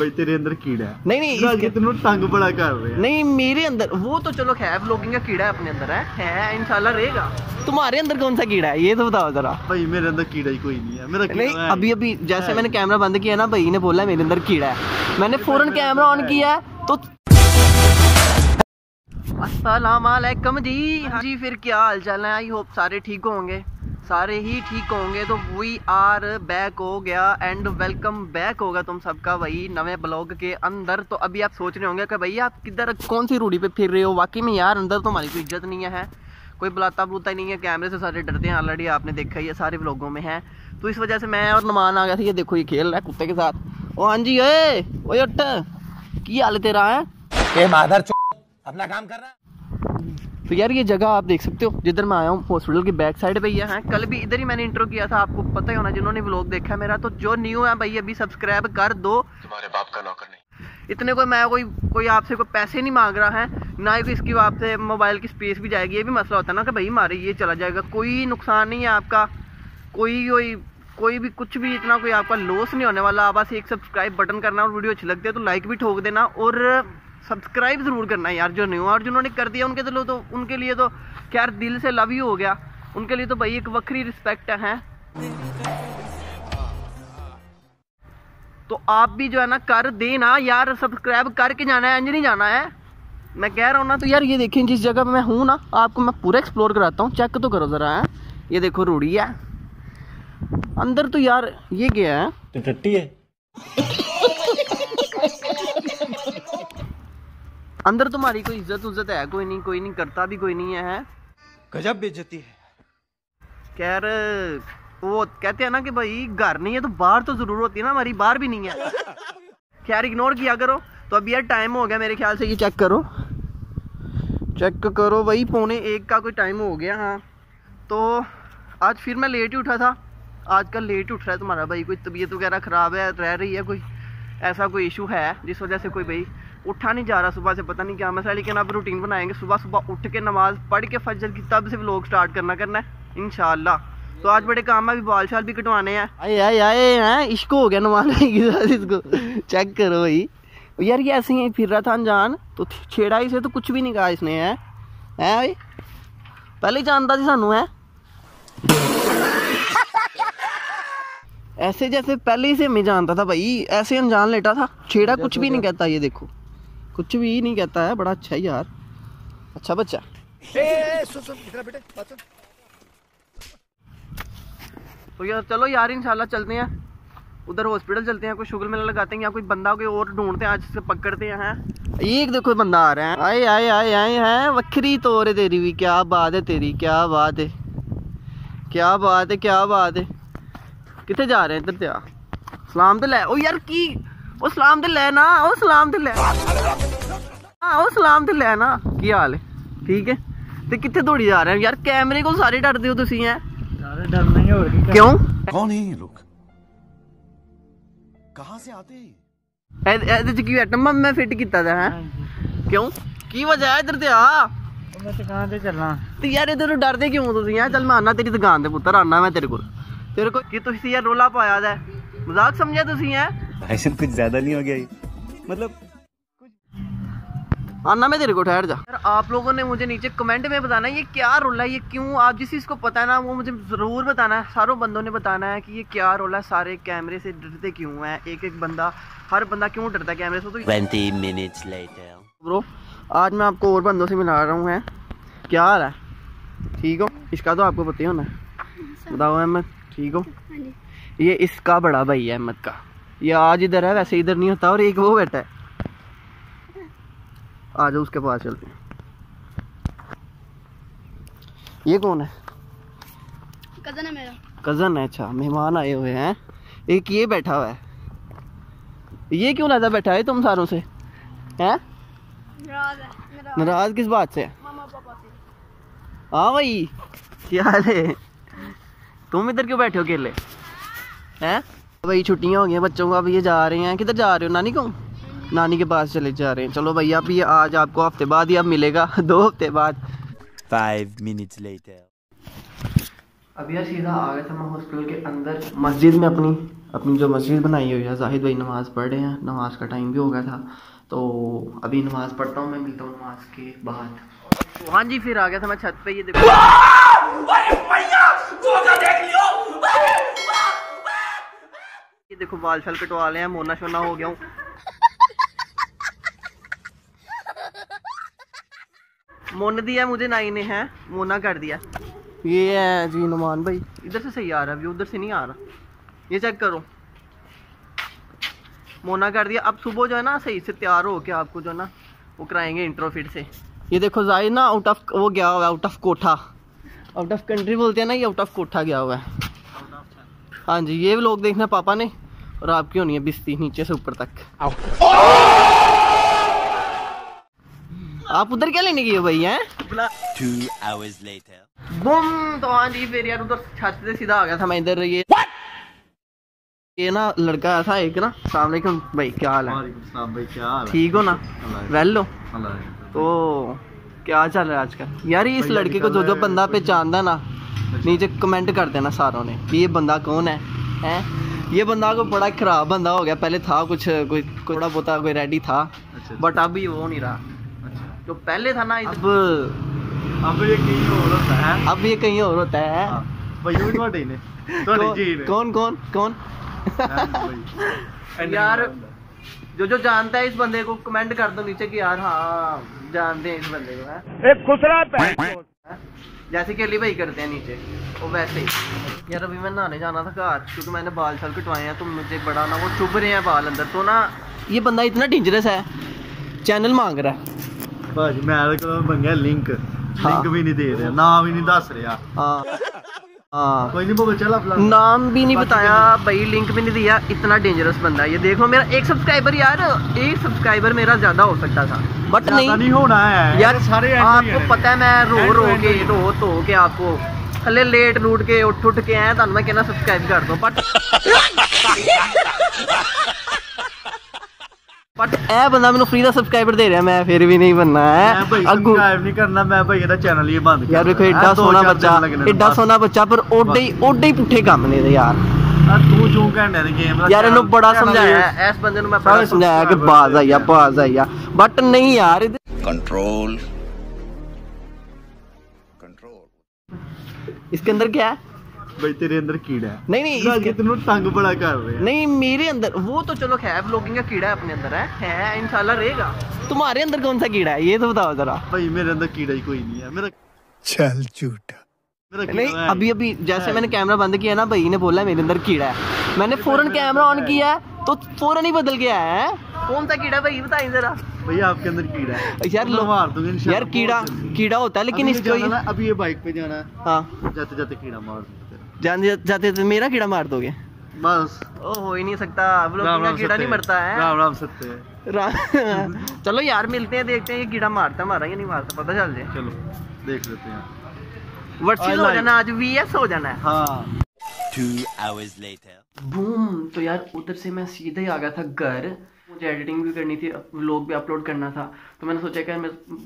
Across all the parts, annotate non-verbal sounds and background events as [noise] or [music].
भाई तेरे अंदर कीड़ा है। नहीं नहीं इसके तंग बड़ा कर रहे हैं। नहीं मेरे अंदर वो तो चलो खैर ब्लॉगिंग का कीड़ा है अपने अंदर है? है इंशाल्लाह रहेगा। तुम्हारे अंदर कौन सा कीड़ा है? ये तो बताओ जरा। भाई मेरे अंदर कीड़ा ही कोई नहीं है। मेरा नहीं अभी अभी जैसे मैंने कैमरा बंद किया ना भाई ने बोला मेरे अंदर कीड़ा है। मैंने फ़ौरन कैमरा ऑन किया तो वालेकुम जी। हाँ जी फिर क्या हाल चाल है? आई होप सारे ठीक होंगे। सारे ही ठीक होंगे तो वी आर बैक हो गया एंड वेलकम बैक होगा तुम सबका वही नवे ब्लॉग के अंदर। तो अभी आप सोच रहे होंगे कि भैया आप किधर, कौन सी रूढ़ी पे फिर रहे हो? वाकई में यार अंदर तो हमारी कोई इज़्ज़त नहीं है कोई बुलाता बुलाता नहीं है कैमरे से सारे डरते हैं ऑलरेडी आपने देखा ही है, सारे व्लॉगों में है। तो इस वजह से मैं और नमान आ गया था, ये देखो ये खेल रहा है कुत्ते के साथ। ओ हाँ जी ओए ओए उठ की हाल तेरा, है? अपना काम कर रहा तो यार ये जगह आप देख सकते हो जिधर मैं आया हूँ हॉस्पिटल की बैक साइड पे ही है। कल भी इधर ही मैंने इंट्रो किया था आपको पता ही होना जिन्होंने व्लॉग देखा है मेरा तो जो न्यू है भाई अभी सब्सक्राइब कर दो। तुम्हारे बाप का नौकर नहीं। इतने कोई मैं कोई कोई आपसे कोई पैसे नहीं मांग रहा है ना ही इसकी आपसे मोबाइल की स्पेस भी जाएगी। ये भी मसला होता है ना कि भाई हमारे ये चला जाएगा। कोई नुकसान नहीं है आपका। कोई कोई कोई भी कुछ भी इतना कोई आपका लॉस नहीं होने वाला। आप बस एक सब्सक्राइब बटन करना और वीडियो अच्छी लगती है तो लाइक भी ठोक देना। और सब्सक्राइब ज़रूर करना यार जो न्यू है और जिन्होंने कर दिया उनके दिलों तो उनके लिए तो खैर दिल से लव यू हो गया। उनके लिए तो भाई एक वक्री रिस्पेक्ट है तो आप भी जो है ना कर देना यार सब्सक्राइब करके जाना है अंज नहीं जाना है। मैं कह रहा हूँ ना तो यार ये देखें जिस जगह पे मैं हूँ ना आपको मैं पूरा एक्सप्लोर कराता हूँ। चेक तो करो ज़रा है। ये देखो रूढ़ी है। अंदर तो यार ये क्या है? तो टट्टी है। [laughs] अंदर तुम्हारी कोई इज़्ज़त उज्जत है कोई नहीं कोई नहीं करता भी कोई नहीं है गजब बेइज्जती है। खैर वो कहते हैं ना कि भाई घर नहीं है तो बाहर तो ज़रूर होती है ना हमारी बाहर भी नहीं है। [laughs] खैर इग्नोर किया करो। तो अभी यार टाइम हो गया मेरे ख्याल से ये चेक करो। चेक करो भाई पौने एक का कोई टाइम हो गया हाँ। तो आज फिर मैं लेट ही उठा था। आजकल लेट उठ रहा है तुम्हारा भाई कोई तबीयत वगैरह ख़राब है रह रही है कोई? ऐसा कोई इशू है जिस वजह से कोई भाई उठा नहीं जा रहा सुबह से, पता नहीं क्या मसला, लेकिन अब रूटीन बनाएँगे। सुबह सुबह उठ के नमाज़ पढ़ के फजर की, तब से व्लॉग स्टार्ट करना करना है इनशाला तो आज बड़े काम है, अभी बाल शाल भी कटवाने हैं। आए आए आए, हैं? इश्क हो गया नमाज़ इसको चेक करो भाई। यार, ये ऐसे ही फिर रहा था अनजान तो छेड़ा ही से तो कुछ भी नहीं कहा इसने, है? है भाई? पहले जानता थी सानू, है? ऐसे जैसे पहले ही से मैं जानता था भाई, ऐसे अनजान लेटा था। छेड़ा कुछ भी नहीं कहता, ये देखो। कुछ भी नहीं कहता है बड़ा अच्छा यार। अच्छा बच्चा। तो यार चलो यार इंशाल्लाह चलते हैं। उधर हॉस्पिटल चलते हैं कोई शुगर मेला लगाते हैं या कोई बंदा कोई और ढूंढते हैं आज से पकड़ते हैं हैं। एक देखो बंदा आ रहा है। आए आए आए आए हैं। वक्री तौर है तेरी भी क्या बात है तेरी क्या बात है। क्या बात है क्या बात है। कितने जा रहे हैं इधर ते आ? सलाम तो लै। ओ यार की ਉਹ ਸਲਾਮ ਤੇ ਲੈ ਨਾ ਉਹ ਸਲਾਮ ਤੇ ਲੈ। ਹਾਂ ਉਹ ਸਲਾਮ ਤੇ ਲੈ ਨਾ। ਕੀ ਹਾਲ ਹੈ ਠੀਕ ਹੈ ਤੇ ਕਿੱਥੇ ਦੌੜੀ ਜਾ ਰਹੇ ਹੋ? ਯਾਰ ਕੈਮਰੇ ਕੋਲ ਸਾਰੇ ਡਰਦੇ ਹੋ ਤੁਸੀਂ ਐ ਸਾਰੇ ਡਰਨਾ ਹੀ ਹੋਰ ਕੀ ਕਿਉਂ? ਕੌਣ ਹੈ ਇਹ ਕਹਾਂ ਸੇ ਆਤੇ ਇਹ? ਇਹਦੇ ਚ ਕੀ ਐਟਮ ਮੈਂ ਫਿੱਟ ਕੀਤਾ ਦਾ ਹੈ? ਕਿਉਂ? ਕੀ ਵਜ੍ਹਾ ਹੈ ਇਧਰ ਤੇ ਆ? ਮੈਂ ਦੁਕਾਨ ਤੇ ਚੱਲਾਂ। ਤੇ ਯਾਰ ਇਧਰੋਂ ਡਰਦੇ ਕਿਉਂ ਤੁਸੀਂ ਆ ਚੱਲ ਮੈਂ ਆਣਾ ਤੇਰੀ ਦੁਕਾਨ ਦੇ ਪੁੱਤਰ ਆਣਾ ਮੈਂ ਤੇਰੇ ਕੋਲ। ਤੇਰੇ ਕੋਲ ਕੀ ਤੁਸੀਂ ਯਾਰ ਰੋਲਾ ਪਾਇਆ ਦਾ ਮਜ਼ਾਕ ਸਮਝਿਆ ਤੁਸੀਂ ਐ भाईजान कुछ ज़्यादा नहीं हो गया ये। मतलब आना मैं तेरे को ठहर जा। यार आप लोगों ने मुझे नीचे कमेंट में बताना है ये क्या रोला है ये क्यों? आप जिस चीज़ को पता है ना वो मुझे ज़रूर बताना है। सारों बंदों ने बताना है कि ये क्या रोला है सारे कैमरे से डरते क्यों हैं? एक एक बंदा हर बंदा क्यों डरता है कैमरे से? तो 20 minutes later. ब्रो आज मैं आपको और बंदों से मिला रहा हूँ है। क्या हाल है? ठीक हो? इसका तो आपको पता ही होना बताओ अहमद ठीक हो? ये इसका बड़ा भाई है अहमद का। ये आज इधर है वैसे इधर नहीं होता और एक वो बैठा है। आ जाओ उसके पास चलते हैं। ये कौन है? कज़न है मेरा। कज़न है अच्छा मेहमान आए हुए हैं। एक ये बैठा हुआ है। ये क्यों लगा बैठा है तुम सारों से? हैं? नाराज़ है नाराज़। किस बात से? मामा से। हाँ भाई क्या हाल है? तुम इधर क्यों बैठे हो अकेले? हैं? भाई छुट्टियाँ हो गई बच्चों को अब ये जा रहे हैं। किधर जा रहे हो? नानी को? नानी के पास चले जा रहे हैं। चलो भैया अब ये आज आपको हफ़्ते बाद ही अब मिलेगा। [laughs] दो हफ़्ते बाद। Five minutes later. अभी यार सीधा आ गया था मैं हॉस्पिटल के अंदर। मस्जिद में अपनी अपनी जो मस्जिद बनाई हुई है जाहिद भाई नमाज़ पढ़ रहे हैं। नमाज़ का टाइम भी हो गया था। तो अभी नमाज़ पढ़ता हूँ मैं मिलता हूँ नमाज़ के बाद। हाँ जी फिर आ गया था मैं छत पे ये देखो ये देखो बाल शाल कटवा ले हैं मोना शोना हो गया हूँ। मोन दिया मुझे नाई ने है मोना कर दिया। ये है जी नुमान भाई। इधर से सही आ रहा है उधर से नहीं आ रहा। ये चेक करो। मोना कर दिया। अब सुबह जो है ना सही से तैयार हो के आपको जो है ना वो कराएँगे इंट्रो फिर से। ये देखो ज़ाहिर ना आउट ऑफ़ वो गया हुआ है आउट ऑफ़ कोठा। आउट ऑफ़ कंट्री बोलते हैं ना ये आउट ऑफ़ कोठा गया हुआ है। हाँ जी ये लोग देखना पापा ने। और आपकी होनी है बिस्ती नीचे से ऊपर तक। आप उधर क्या लेने गए हो भाई हैं. बुम तो हाँ जी फिर यार उधर छत से सीधा आ गया था मैं इधर ये ये ना लड़का ऐसा एक ना सामने क्यों भाई क्या हाल है? वालेकुम सलाम भाई क्या हाल है? ठीक हो ना? वेल हो? तो क्या चल रहा है आजकल? यार इस लड़के को जो जो बंदा पहचानदा ना नीचे कमेंट कर देना सारों ने कि ये बंदा कौन है? हैं? ये बंदा को बड़ा खराब बंदा हो गया पहले था कुछ कोई थोड़ा बहुत कोई रेडी था अच्छा, बट अब अच्छा। अभी वो नहीं रहा। अच्छा। तो पहले था ना अब अब ये कहीं और होता है। अब ये कहीं और होता है। हाँ, तो कौन कौन कौन हाँ, कौन? [laughs] यार जो जो जानता है इस बंदे को कमेंट कर दो नीचे कि यार हाँ जानते हैं इस बंदे को है। खुसरा जैसे कि अली भाई करते हैं नीचे वो वैसे ही। यार अभी मैं नहाने जाना था घर क्योंकि मैंने बाल छल कटवाए हैं तो मुझे बड़ा ना वो चुभ रहे हैं बाल अंदर। तो ना ये बंदा इतना डेंजरस है। चैनल मांग रहा है। भाजी मैं तो लिंक हाँ। लिंक भी नहीं दे रहा ना भी नहीं दस रहा हाँ। हाँ। नाम भी नहीं बताया भाई लिंक भी नहीं दिया। इतना डेंजरस बंदा ये। देखो मेरा एक सब्सक्राइबर यार एक सब्सक्राइबर मेरा ज़्यादा हो सकता था। बट नहीं, नहीं होना है। यार सारे आपको पता है मैं रो रो के रो तो के आपको। हले लेट लूट के उठ उठ के आए तो मैं कहना सब्सक्राइब कर दो बट [laughs] ਇਹ ਬੰਦਾ ਮੈਨੂੰ ਫ੍ਰੀ ਦਾ ਸਬਸਕ੍ਰਾਈਬਰ ਦੇ ਰਿਹਾ ਮੈਂ ਫਿਰ ਵੀ ਨਹੀਂ ਬੰਨਾ ਮੈਂ ਭਾਈ ਹੈ ਅੱਗੂ ਸਬਸਕ੍ਰਾਈਬ ਨਹੀਂ ਕਰਨਾ ਮੈਂ ਭਾਈ ਇਹਦਾ ਚੈਨਲ ਹੀ ਬੰਦ ਕਰ ਯਾਰ ਵੇਖੋ ਦੇਣਾ। ਏਡਾ ਦੋ ਸੋਹਣਾ ਚਾਰ ਬੱਚਾ ਦਿਨ ਲੱਗਣੇ ਨੇ ਏਡਾ ਬਸ। ਸੋਹਣਾ ਬੱਚਾ ਪਰ ਓਡੇ ਹੀ ਓਡੇ ਹੀ ਪੁੱਠੇ ਕੰਮ ਨੇ ਇਹਦੇ ਯਾਰ ਆ ਤੂੰ ਜੂ ਘੰਟੇ ਦੀ ਗੇਮ ਯਾਰ ਇਹਨੂੰ ਬੜਾ ਸਮਝਾਇਆ ਹੈ, ਇਸ ਬੰਦੇ ਨੂੰ ਮੈਂ ਬੜਾ ਸਾਰੇ ਸਮਝਾਇਆ ਕਿ subscriber ਬਾਜ਼ ਆਈਆ ਬਾਜ਼ ਆਈਆ ਬਟ ਨਹੀਂ ਯਾਰ ਇਹਦੇ कंट्रोल कंट्रोल इसके अंदर क्या है भाई तेरे अंदर कीड़ा है। नहीं नहीं तंग बड़ा कर रहे हैं। नहीं मेरे अंदर वो तो चलो का कीड़ा अपने अंदर है? है इंशाल्लाह रहेगा। तुम्हारे अंदर कौन सा कीड़ा है? ये तो बताओ जरा। भाई मेरे अंदर कीड़ा ही कोई नहीं है। मेरा चल नहीं अभी अभी जैसे मैंने कैमरा बंद किया ना भाई ने बोला मेरे अंदर कीड़ा है। मैंने फ़ौरन कैमरा ऑन किया तो फ़ौरन ही बदल गया है। कौन सा कीड़ा भाई? बताइए जरा। भैया आपके अंदर कीड़ा है। यार लो मार दूँगा यार कीड़ा कीड़ा होता है लेकिन इसको अभी ये बाइक पे जाना। है। हाँ जाते जाते कीड़ा मार दूँगा। जाते जाते तो मेरा कीड़ा मार दोगे? बस। ओ हो ही नहीं सकता। राम का राम कीड़ा नहीं मरता है? राम राम सत्य रा- [laughs] चलो यार मिलते हैं देखते हैं ये कीड़ा मारता मारा या नहीं मारता पता चल जाए। चलो देख लेते हैं। I हो जाना आज वीएस हो जाना है। हाँ। Two hours later. बूम तो यार उधर से मैं सीधे ही आ गया था घर। मुझे एडिटिंग भी करनी थी व्लॉग भी अपलोड करना था। तो मैंने सोचा कि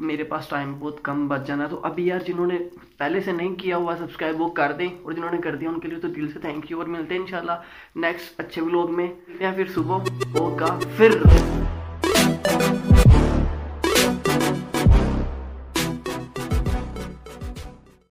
मेरे पास टाइम बहुत कम बच जाना तो अभी यार जिन्होंने पहले से नहीं किया हुआ सब्सक्राइब वो कर दें और जिन्होंने कर दिया उनके लिए तो दिल से थैंक यू और मिलते हैं इंशाल्लाह नेक्स्ट अच्छे व्लॉग में। या फिर सुबह, होगा फिर।